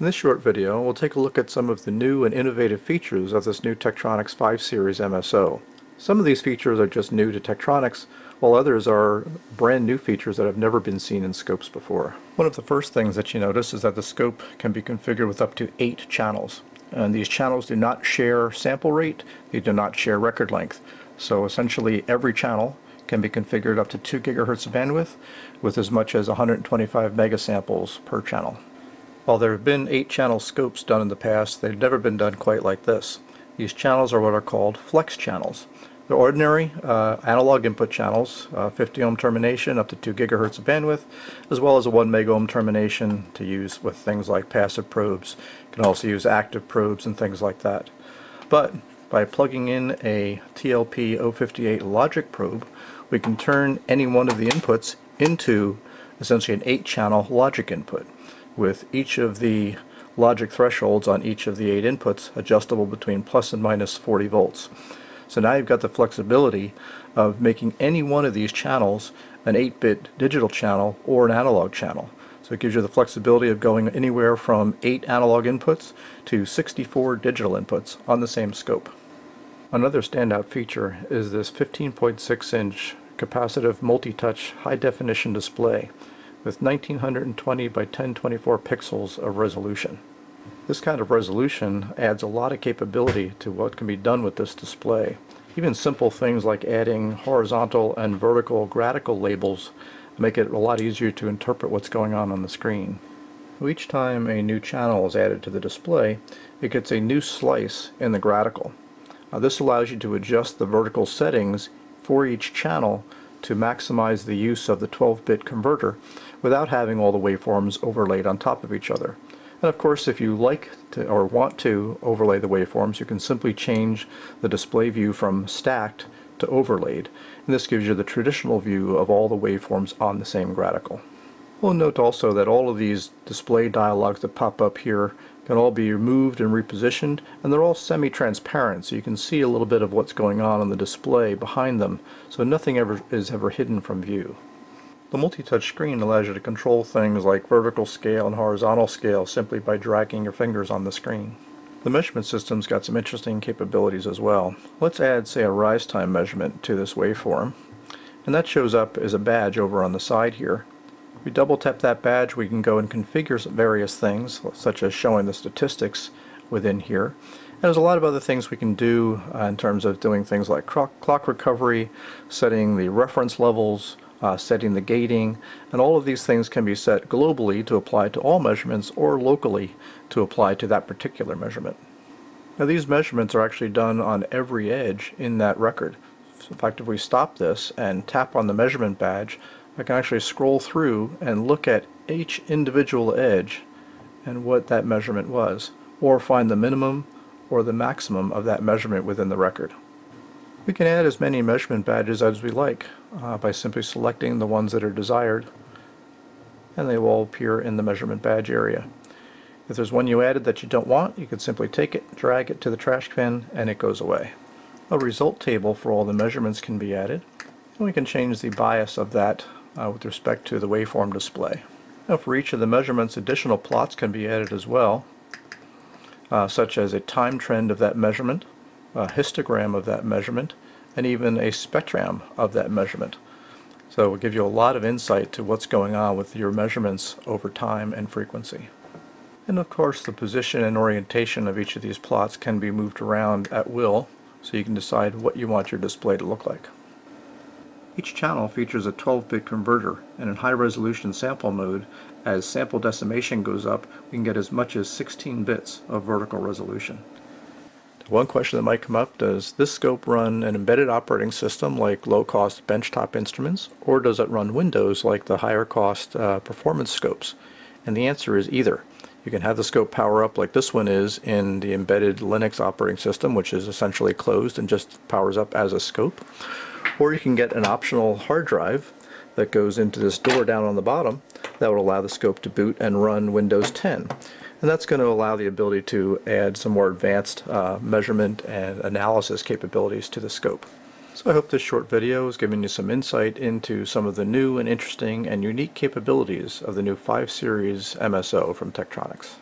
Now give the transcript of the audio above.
In this short video, we'll take a look at some of the new and innovative features of this new Tektronix 5 Series MSO. Some of these features are just new to Tektronix, while others are brand new features that have never been seen in scopes before. One of the first things that you notice is that the scope can be configured with up to eight channels. And these channels do not share sample rate, they do not share record length. So essentially every channel can be configured up to 2 gigahertz of bandwidth with as much as 125 megasamples per channel. While there have been 8-channel scopes done in the past, they've never been done quite like this. These channels are what are called flex channels. They're ordinary uh, analog input channels, uh, 50 ohm termination up to 2 gigahertz of bandwidth, as well as a 1 mega ohm termination to use with things like passive probes. You can also use active probes and things like that. But by plugging in a TLP 058 logic probe, we can turn any one of the inputs into essentially an 8-channel logic input with each of the logic thresholds on each of the eight inputs adjustable between plus and minus 40 volts. So now you've got the flexibility of making any one of these channels an 8-bit digital channel or an analog channel. So it gives you the flexibility of going anywhere from 8 analog inputs to 64 digital inputs on the same scope. Another standout feature is this 15.6 inch capacitive multi-touch high definition display with 1920 by 1024 pixels of resolution. This kind of resolution adds a lot of capability to what can be done with this display. Even simple things like adding horizontal and vertical graticule labels make it a lot easier to interpret what's going on on the screen. Each time a new channel is added to the display, it gets a new slice in the graticule. Now, this allows you to adjust the vertical settings for each channel to maximize the use of the 12-bit converter without having all the waveforms overlaid on top of each other. And of course if you like to or want to overlay the waveforms you can simply change the display view from stacked to overlaid and this gives you the traditional view of all the waveforms on the same graticule. We'll note also that all of these display dialogs that pop up here can all be removed and repositioned and they're all semi-transparent so you can see a little bit of what's going on on the display behind them so nothing ever is ever hidden from view. The multi-touch screen allows you to control things like vertical scale and horizontal scale simply by dragging your fingers on the screen. The measurement system's got some interesting capabilities as well. Let's add say a rise time measurement to this waveform and that shows up as a badge over on the side here we double tap that badge, we can go and configure various things, such as showing the statistics within here. And there's a lot of other things we can do uh, in terms of doing things like clock recovery, setting the reference levels, uh, setting the gating, and all of these things can be set globally to apply to all measurements or locally to apply to that particular measurement. Now these measurements are actually done on every edge in that record. So in fact, if we stop this and tap on the measurement badge, I can actually scroll through and look at each individual edge and what that measurement was, or find the minimum or the maximum of that measurement within the record. We can add as many measurement badges as we like uh, by simply selecting the ones that are desired and they will appear in the measurement badge area. If there's one you added that you don't want, you can simply take it, drag it to the trash can, and it goes away. A result table for all the measurements can be added, and we can change the bias of that uh, with respect to the waveform display. Now for each of the measurements additional plots can be added as well, uh, such as a time trend of that measurement, a histogram of that measurement, and even a spectrum of that measurement. So it will give you a lot of insight to what's going on with your measurements over time and frequency. And of course the position and orientation of each of these plots can be moved around at will so you can decide what you want your display to look like. Each channel features a 12-bit converter, and in high-resolution sample mode, as sample decimation goes up, we can get as much as 16 bits of vertical resolution. One question that might come up, does this scope run an embedded operating system like low-cost benchtop instruments, or does it run Windows like the higher-cost uh, performance scopes? And the answer is either. You can have the scope power up like this one is in the embedded Linux operating system, which is essentially closed and just powers up as a scope or you can get an optional hard drive that goes into this door down on the bottom that will allow the scope to boot and run Windows 10 and that's going to allow the ability to add some more advanced uh, measurement and analysis capabilities to the scope. So I hope this short video has given you some insight into some of the new and interesting and unique capabilities of the new 5 Series MSO from Tektronix.